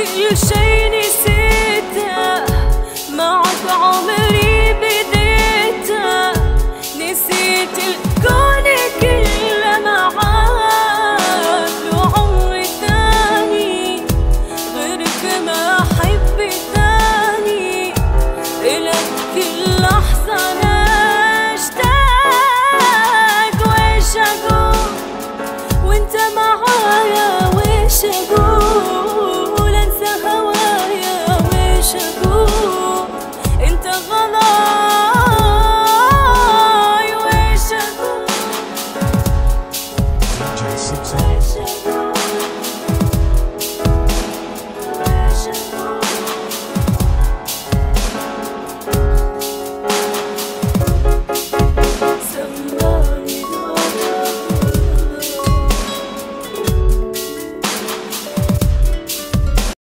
كل شي نسيته. ما عاد عمري